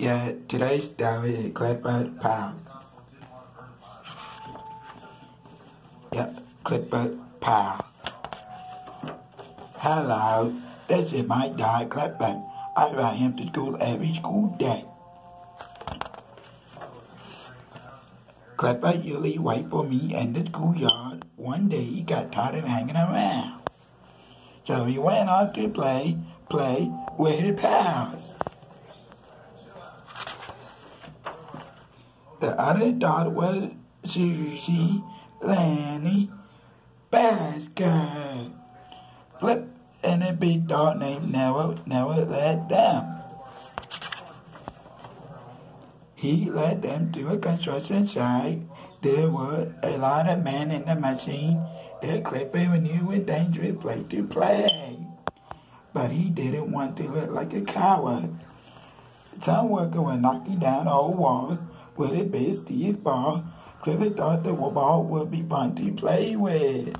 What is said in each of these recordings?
Yeah, today's story is Clifford Powers. Yeah, Clifford Powers. Hello, this is my dog Clifford. I ride him to school every school day. Clifford usually wait for me in the schoolyard. One day he got tired of hanging around. So he went off to play, play with his pals. The other dog was Susie, Lanny, Basket, Flip, and a big dog named Never, Never Let Them. He led them to a construction site. There were a lot of men in the machine. The Clifford knew a dangerous place to play. But he didn't want to look like a coward. Some worker was knocking down old walls with a ball. Clifford thought the ball would be fun to play with.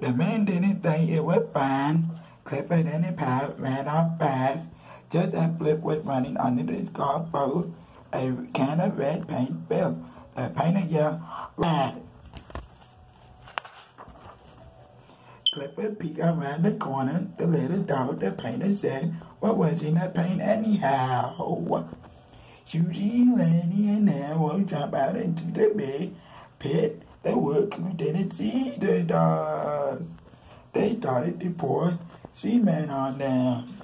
The man didn't think it was fun. Clifford and his pal ran off fast. Just as Flip was running under the golf boat, a can of red paint fell. The painter yelled, Red! Clifford peeked around the corner. The little dog, the painter said, What was in that paint anyhow? Susie, Lenny, and Nell jump out into the big pit. The workers didn't see the dogs. They started to pour cement on them.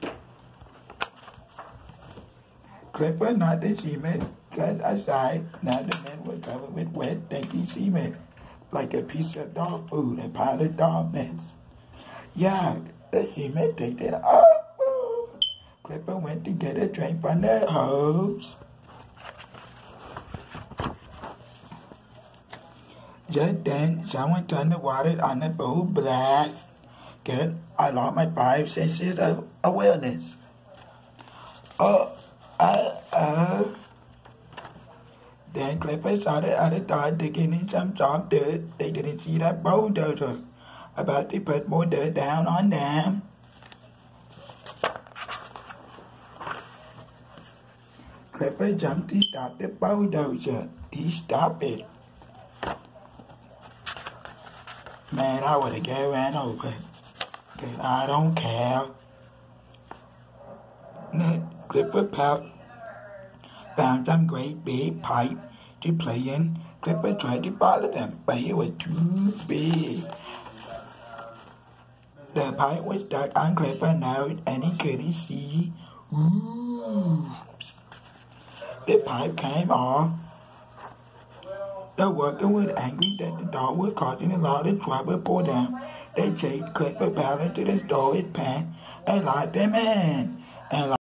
Clifford not the cement cut aside. Now the men were covered with wet, stinky cement, like a piece of dog food, a pile of dog mess. Yuck, the cement tasted awful. Clifford went to get a drink from the hose. Just then, someone turned the water on the full blast. Good, I lost my five senses of awareness. Oh, uh, uh. Then Clifford saw the other dog digging in some soft dirt. They didn't see that bulldozer about to put more dirt down on them. Clifford jumped to stop the bulldozer. He stopped it. Man, I would have go ran over. But I don't care. Clifford Pop found some great big pipe to play in. Clifford tried to follow them, but it was too big. The pipe was stuck on Clifford's now, and he couldn't see. Oops. The pipe came off. The worker was angry that the dog was causing a lot of trouble for them. They chased Clifford out into the storage pen and locked them in. And